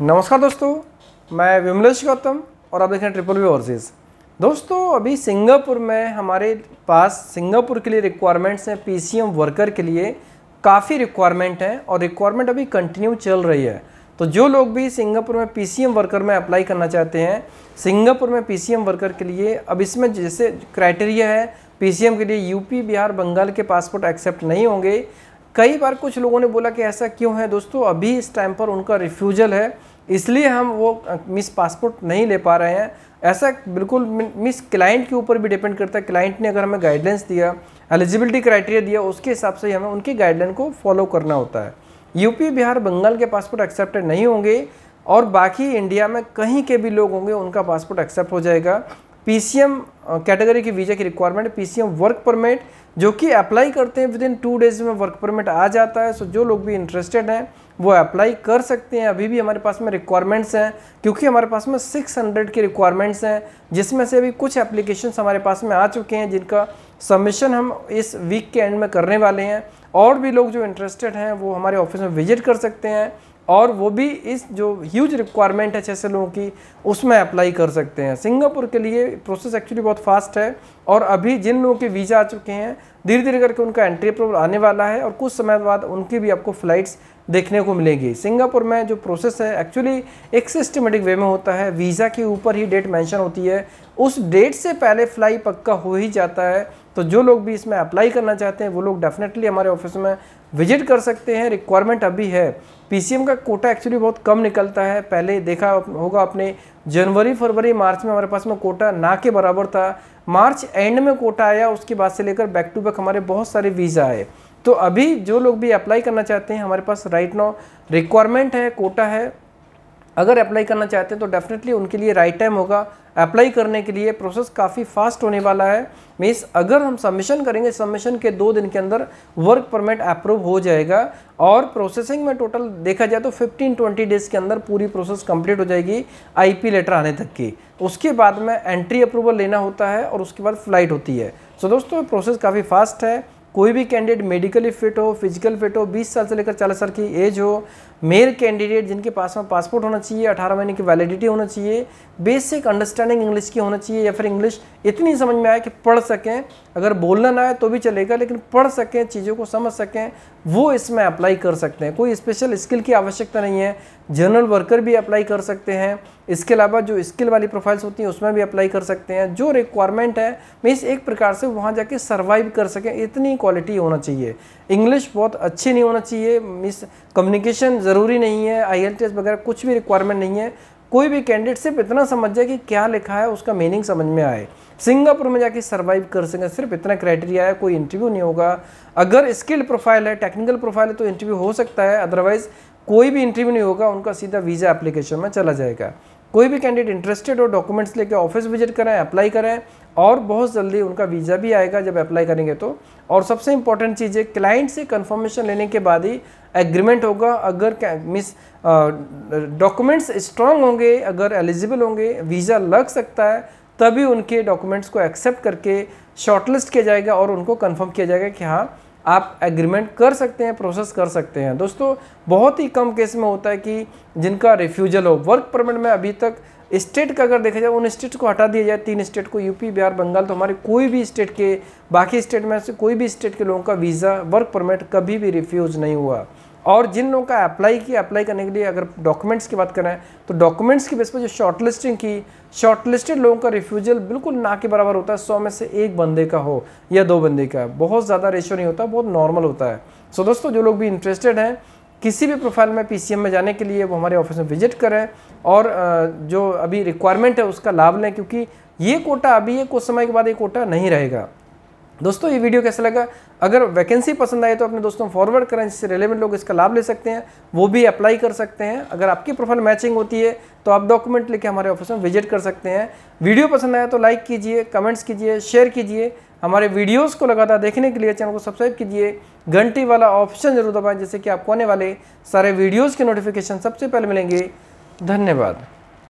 नमस्कार दोस्तों, मैं विमलेश गौतम और आप देख रहे हैं ट्रिपल वी ओवरसीज़ दोस्तों, अभी सिंगापुर में हमारे पास सिंगापुर के लिए रिक्वायरमेंट्स हैं पीसीएम वर्कर के लिए काफ़ी रिक्वायरमेंट हैं और रिक्वायरमेंट अभी कंटिन्यू चल रही है। तो जो लोग भी सिंगापुर में पीसीएम वर्कर में अप्लाई करना चाहते हैं, सिंगापुर में पीसीएम वर्कर के लिए अब इसमें जैसे क्राइटेरिया है पीसीएम के लिए यूपी बिहार बंगाल के पासपोर्ट एक्सेप्ट नहीं होंगे। कई बार कुछ लोगों ने बोला कि ऐसा क्यों है दोस्तों? अभी इस टाइम पर उनका रिफ्यूजल है। इसलिए हम वो मिस पासपोर्ट नहीं ले पा रहे हैं। ऐसा बिल्कुल मिस क्लाइंट के ऊपर भी डिपेंड करता है। क्लाइंट ने अगर हमें गाइडलाइंस दिया एलिजिबिलिटी क्राइटेरिया दिया, उसके हिसाब से हमें उनकी गाइडलाइन को फॉलो करना होता है। यूपी बिहार बंगाल के पासपोर्ट एक्सेप्टेड नहीं होंगे और बाकी इंडिया में कहीं के भी लोग होंगे, उनका पासपोर्ट एक्सेप्ट हो जाएगा। पीसीएम कैटेगरी की वीज़ा की रिक्वायरमेंट पीसीएम वर्क परमिट जो कि अप्लाई करते हैं विद इन टू डेज़ में वर्क परमिट आ जाता है। सो जो लोग भी इंटरेस्टेड हैं, वो अप्लाई कर सकते हैं। अभी भी हमारे पास में रिक्वायरमेंट्स हैं, क्योंकि हमारे पास में 600 की रिक्वायरमेंट्स हैं, जिसमें से अभी कुछ एप्लीकेशन हमारे पास में आ चुके हैं, जिनका सबमिशन हम इस वीक के एंड में करने वाले हैं। और भी लोग जो इंटरेस्टेड हैं, वो हमारे ऑफ़िस में विज़िट कर सकते हैं। और वो भी इस जो ह्यूज रिक्वायरमेंट है छः लोगों की, उसमें अप्लाई कर सकते हैं। सिंगापुर के लिए प्रोसेस एक्चुअली बहुत फास्ट है और अभी जिन लोगों के वीज़ा आ चुके हैं धीरे धीरे करके उनका एंट्री अप्रूवल आने वाला है और कुछ समय बाद उनकी भी आपको फ्लाइट्स देखने को मिलेगी। सिंगापुर में जो प्रोसेस है एक्चुअली एक सिस्टमेटिक वे में होता है। वीज़ा के ऊपर ही डेट मेंशन होती है। उस डेट से पहले फ्लाई पक्का हो ही जाता है। तो जो लोग भी इसमें अप्लाई करना चाहते हैं, वो लोग डेफिनेटली हमारे ऑफ़िस में विज़िट कर सकते हैं। रिक्वायरमेंट अभी है। पीसीएम का कोटा एक्चुअली बहुत कम निकलता है। पहले देखा होगा आपने, जनवरी, फरवरी, मार्च में हमारे पास में कोटा ना के बराबर था। मार्च एंड में कोटा आया, उसके बाद से लेकर बैक टू बैक हमारे बहुत सारे वीज़ा आए। तो अभी जो लोग भी अप्लाई करना चाहते हैं, हमारे पास राइट नाउ रिक्वायरमेंट है कोटा है। अगर अप्लाई करना चाहते हैं तो डेफिनेटली उनके लिए राइट टाइम होगा। अप्लाई करने के लिए प्रोसेस काफ़ी फास्ट होने वाला है। मीन्स अगर हम सबमिशन करेंगे सबमिशन के दो दिन के अंदर वर्क परमिट अप्रूव हो जाएगा। और प्रोसेसिंग में टोटल देखा जाए तो 15-20 डेज़ के अंदर पूरी प्रोसेस कंप्लीट हो जाएगी आईपी लेटर आने तक की। उसके बाद में एंट्री अप्रूवल लेना होता है और उसके बाद फ़्लाइट होती है। सो so, दोस्तों प्रोसेस काफ़ी फास्ट है। कोई भी कैंडिडेट मेडिकली फिट हो, फ़िज़िकल फिट हो 20 साल से लेकर 40 साल की एज हो, मेल कैंडिडेट जिनके पास में पासपोर्ट होना चाहिए 18 महीने की वैलिडिटी होना चाहिए बेसिक अंडरस्टैंडिंग इंग्लिश की होना चाहिए, या फिर इंग्लिश इतनी समझ में आए कि पढ़ सकें। अगर बोलना ना आए तो भी चलेगा, लेकिन पढ़ सकें, चीज़ों को समझ सकें, वो इसमें अप्लाई कर सकते हैं। कोई स्पेशल स्किल की आवश्यकता नहीं है जनरल वर्कर भी अप्लाई कर सकते हैं। इसके अलावा जो स्किल वाली प्रोफाइल्स होती हैं, उसमें भी अप्लाई कर सकते हैं। जो रिक्वायरमेंट है मीन्स एक प्रकार से वहाँ जाके सर्वाइव कर सकें, इतनी क्वालिटी होना चाहिए। इंग्लिश बहुत अच्छी नहीं होना चाहिए। मीन्स कम्युनिकेशन ज़रूरी नहीं है। आईएलटीएस वगैरह कुछ भी रिक्वायरमेंट नहीं है। कोई भी कैंडिडेट सिर्फ़ इतना समझ जाए कि क्या लिखा है, उसका मीनिंग समझ में आए। सिंगापुर में जाके सर्वाइव कर सकें, सिर्फ़ इतना क्राइटेरिया है, कोई इंटरव्यू नहीं होगा। अगर स्किल प्रोफ़ाइल है टेक्निकल प्रोफ़ाइल है तो इंटरव्यू हो सकता है। अदरवाइज़ कोई भी इंटरव्यू नहीं होगा, उनका सीधा वीज़ा एप्लीकेशन में चला जाएगा। कोई भी कैंडिडेट इंटरेस्टेड हो डॉक्यूमेंट्स लेके ऑफ़िस विज़िट करें अप्लाई करें और बहुत जल्दी उनका वीज़ा भी आएगा जब अप्लाई करेंगे तो। और सबसे इंपॉर्टेंट चीज़ है क्लाइंट से कंफर्मेशन लेने के बाद ही एग्रीमेंट होगा। अगर मिस डॉक्यूमेंट्स स्ट्रांग होंगे, अगर एलिजिबल होंगे, वीज़ा लग सकता है, तभी उनके डॉक्यूमेंट्स को एक्सेप्ट करके शॉर्टलिस्ट किया जाएगा और उनको कंफर्म किया जाएगा कि हाँ आप एग्रीमेंट कर सकते हैं प्रोसेस कर सकते हैं। दोस्तों, बहुत ही कम केस में होता है कि जिनका रिफ्यूजल हो। वर्क परमिट में अभी तक स्टेट का अगर देखा जाए, उन स्टेट को हटा दिया जाए, तीन स्टेट को यूपी, बिहार, बंगाल तो हमारे कोई भी स्टेट के, बाकी स्टेट में से कोई भी स्टेट के लोगों का वीज़ा, वर्क परमिट कभी भी रिफ्यूज़ नहीं हुआ। और जिन लोगों का अप्लाई किया अप्लाई करने के लिए अगर डॉक्यूमेंट्स की बात करें तो डॉक्यूमेंट्स की बेस पर जो शॉर्ट लिस्टिंग की शॉर्टलिस्टेड लोगों का रिफ्यूजल बिल्कुल ना के बराबर होता है, सौ में से एक बंदे का हो या दो बंदे का। बहुत ज़्यादा रेशो नहीं होता, बहुत नॉर्मल होता है। सो दोस्तों, जो लोग भी इंटरेस्टेड हैं किसी भी प्रोफ़ाइल में पीसीएम में जाने के लिए वो हमारे ऑफ़िस में विज़िट करें और जो अभी रिक्वायरमेंट है उसका लाभ लें क्योंकि ये कोटा अभी ये कुछ समय के बाद ये कोटा नहीं रहेगा। दोस्तों, ये वीडियो कैसा लगा? अगर वैकेंसी पसंद आए तो अपने दोस्तों फॉरवर्ड करें जिससे रिलेवेंट लोग इसका लाभ ले सकते हैं, वो भी अप्लाई कर सकते हैं। अगर आपकी प्रोफ़ाइल मैचिंग होती है तो आप डॉक्यूमेंट लेके हमारे ऑफ़िस में विज़िट कर सकते हैं। वीडियो पसंद आया तो लाइक कीजिए कमेंट्स कीजिए शेयर कीजिए। हमारे वीडियोस को लगातार देखने के लिए चैनल को सब्सक्राइब कीजिए, घंटी वाला ऑप्शन ज़रूर दबाएँ, जिससे कि आपको आने वाले सारे वीडियोस के नोटिफिकेशन सबसे पहले मिलेंगे। धन्यवाद।